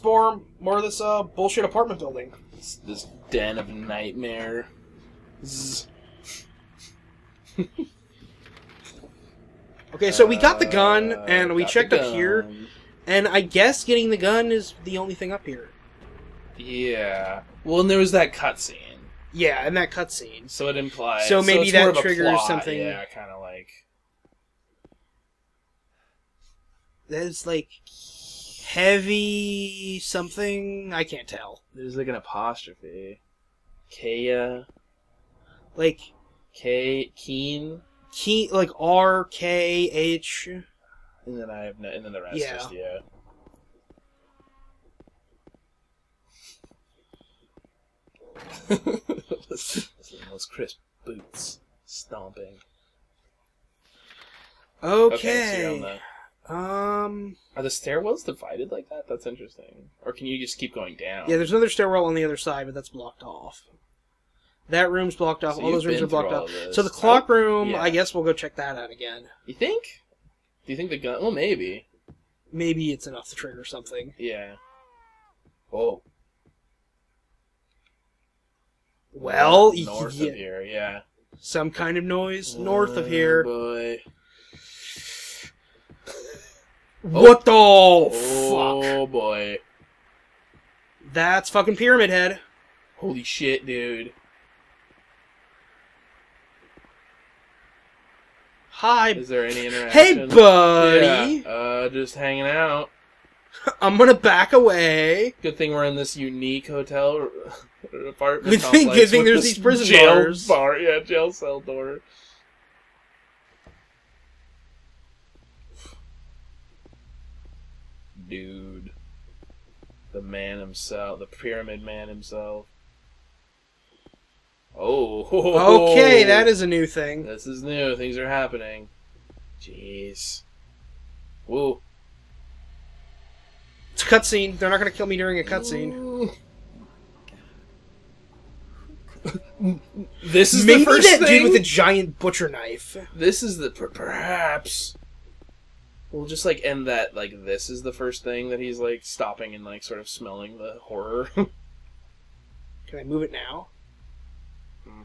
explore more of this uh, bullshit apartment building. This, this den of nightmare. Okay, so we got the gun Uh, and we got the checked up here, gun. and I guess getting the gun is the only thing up here. Yeah. Well, and there was that cutscene, Yeah, and that cutscene. so it implies. So maybe that more triggers plot, something- Yeah, kind of like. There's like heavy something. I can't tell. There's like an apostrophe. Kaya. Like K. Keen. Keen like R K H. And then I have no, and then the rest Yeah. just yeah. Listen to those crisp boots stomping. Okay. so you're on the- um. are the stairwells divided like that? That's interesting. Or can you just keep going down? Yeah, there's another stairwell on the other side, but that's blocked off. That room's blocked off. So all those rooms are through blocked all off. this. So the clock I- room, yeah. I guess we'll go check that out again. You think? Do you think the gun? Well, maybe. Maybe it's enough to trigger something. Yeah. Oh. Well, north yeah, of here, yeah. some kind of noise north of here. Oh, boy. What the fuck? Oh boy. That's fucking Pyramid Head. Holy shit, dude. Hi, Is there any interaction? hey buddy. Yeah, uh, just hanging out. I'm gonna back away. Good thing we're in this unique hotel apartment Good thing- good thing there's these prison jail bars. Bar, yeah, jail cell door. Dude, the man himself, the pyramid man himself. Oh, Okay, that is a new thing. This is new. Things are happening. Jeez. Woo. It's a cutscene. They're not gonna kill me during a cutscene. This is Maybe the first that thing. dude with the giant butcher knife. This is the per- perhaps. We'll just like end that like this is the first thing that he's like stopping and like sort of smelling the horror. Can I move it now? Hmm.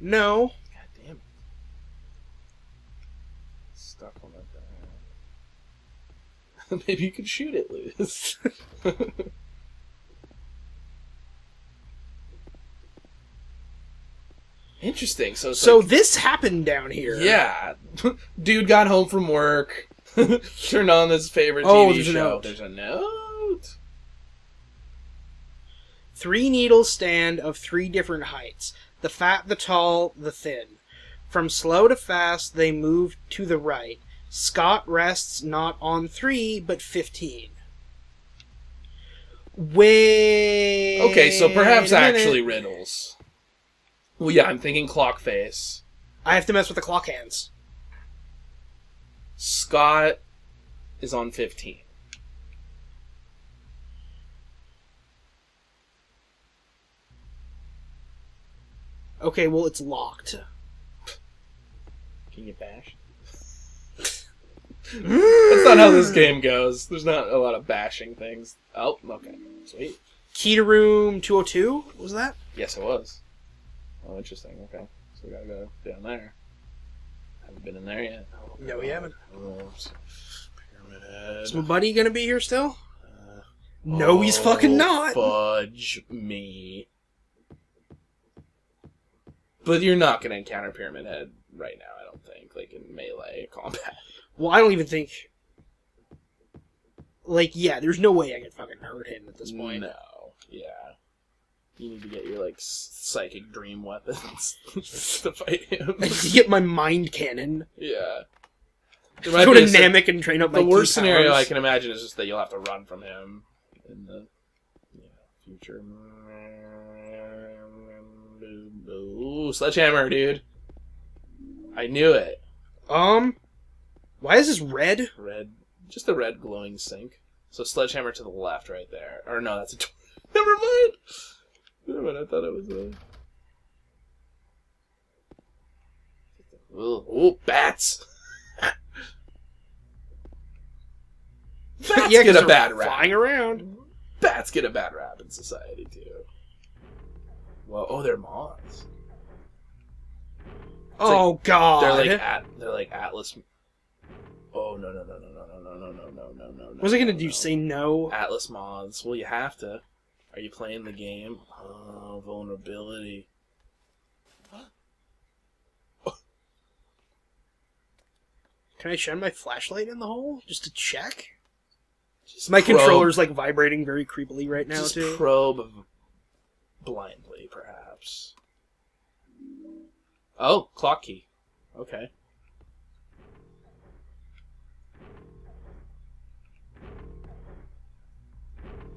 No. God damn it. Stuck on that. Maybe you could shoot it, Lewis. Interesting. So So like- this happened down here. Yeah. Dude got home from work, turned on his favorite Oh, TV there's a show. note. There's a note. Three needles stand of three different heights the fat, the tall, the thin. From slow to fast, they move to the right. Scott rests not on three, but 15. Wait. Okay, so perhaps actually riddles. Well, yeah, I'm thinking clock face. I have to mess with the clock hands. Scott is on 15. Okay, well, it's locked. Can you bash? That's not how this game goes. There's not a lot of bashing things. Oh, okay. Sweet. Key to room 202? Was that? Yes, it was. Oh, interesting. Okay. So we gotta go down there. Haven't been in there yet. Oh, No, we haven't. Pyramid Head. Is my buddy gonna be here still? Uh, No, he's oh, fucking not. Fudge me. But you're not gonna encounter Pyramid Head right now, I don't think, like in melee combat. Well, I don't even think. Like, yeah, there's no way I can fucking hurt him at this point. No. Yeah. You need to get your like psychic dream weapons to fight him. I need to get my mind cannon. yeah. Go to be a se- Namek and train up my the worst scenario I can imagine is just that you'll have to run from him in the you know, future. Ooh, sledgehammer, dude. I knew it. Um, why is this red? Red, just a red glowing sink. So sledgehammer to the left, right there. Or no, that's a. Never mind. Never mind. I thought it was a. Ooh, ooh bats. bats yeah, get a bad rap. flying around. bats get a bad rap in society too. Well, oh, they're moths. oh God! They're like at, they're like Atlas. Oh no no no no no no no no no no no no. was I gonna no, do? no. Say no? Atlas moths. Well, you have to. Are you playing the game? Oh, vulnerability. Can I shine my flashlight in the hole just to check? Just My probe- controller's like vibrating very creepily right now just too. probe blindly, perhaps. Oh, clock key. Okay.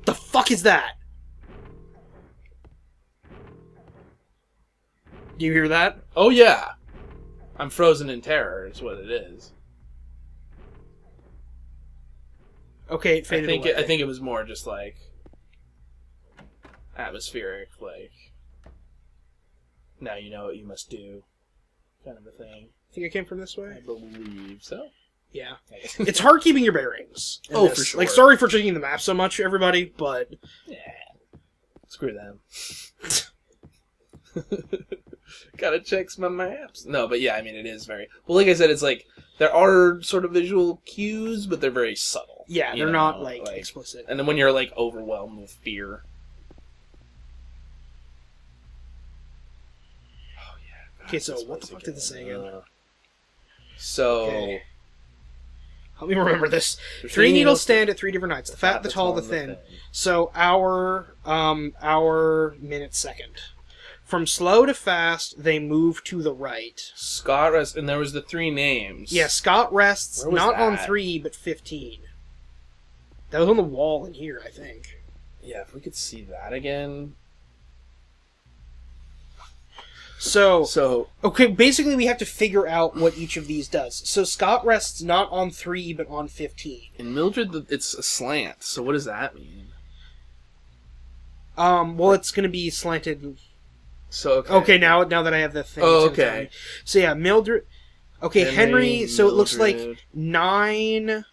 the fuck is that? Do you hear that? Oh yeah, I'm frozen in terror. Is what it is. Okay, it I faded think away. it, I think it was more just like atmospheric, like now you know what you must do, kind of a thing. I think it came from this way? I way. believe so. Yeah, it's hard keeping your bearings. in Oh, this. for sure. Like, sorry for checking the map so much, everybody, but Yeah. Screw them. Gotta check my maps. No, but yeah, I mean, it is very well. Like I said, it's like there are sort of visual cues, but they're very subtle. yeah, they're know, not like, explicit. And then when you're like overwhelmed with fear. Oh yeah. Okay, so what the fuck did this say again? Uh, so Okay. Help me remember this. there's Three needles stand at three different heights: the fat, the the tall, the and thin. So hour, um, hour, minute, second. From slow to fast, they move to the right. Scott rests, and there was the three names. Yeah, Scott rests Where was not on that? three but fifteen. That was on the wall in here, I think. Yeah, if we could see that again. So So okay, basically we have to figure out what each of these does. So Scott rests not on three but on fifteen. in Mildred, the- it's a slant. So what does that mean? Um, well, it's going to be slanted. So okay. Okay, now now that I have the thing. Oh, it's gonna tell okay. So yeah, Mildred. Okay, Henry. Henry, so it looks like Mildred. nine.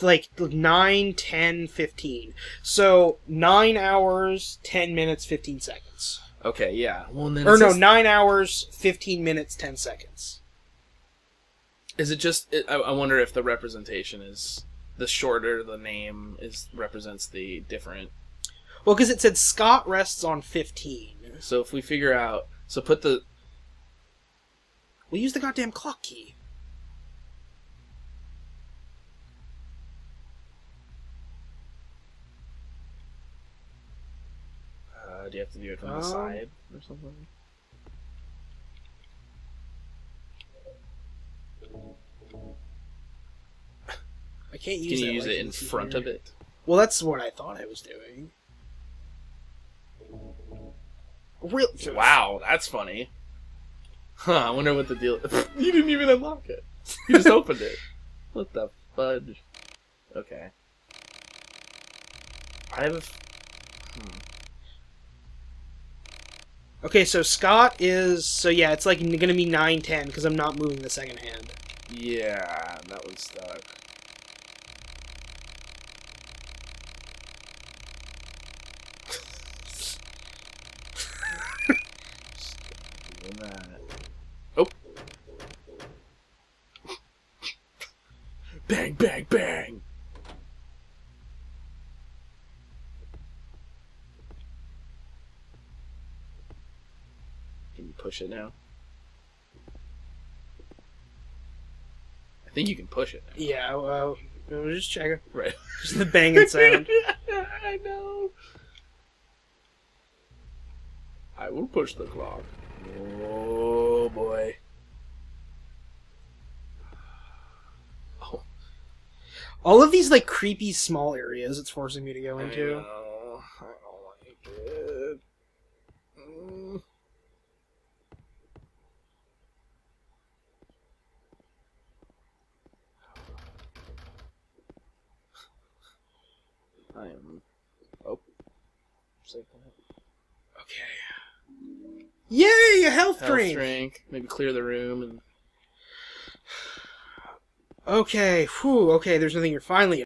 Like nine, ten, fifteen. So nine hours, ten minutes, fifteen seconds. Okay, yeah. Well, then Or no, says- nine hours, fifteen minutes, ten seconds. is it just? It, I, I wonder if the representation is the shorter the name is represents the different. Well, because it said Scott rests on fifteen. So if we figure out, so put the We use the goddamn clock key. uh, do you have to do it from Um, the side or something? I can't use. Can you use it in front here. of it? Well, that's what I thought I was doing. Real. Wow, that's funny. Huh, I wonder what the deal You didn't even unlock it. You just opened it. What the fudge? Okay. I have a. Hmm. Okay, so Scott is so yeah, it's like going to be nine ten because I'm not moving the second hand. Yeah, that was stuck. Doing that. Oh. Bang, bang, bang. Can you push it now? I think you can push it now. Yeah, well, we'll just check it. Right. Just the banging sound. I know. I will push the clock. Oh boy. Oh, All of these like creepy small areas it's forcing me to go into. I know. I don't like it. Mm. I am. Oh. Okay. Yay, a health, Health drink. drink. Maybe clear the room and Okay, whew, okay, there's nothing you're finally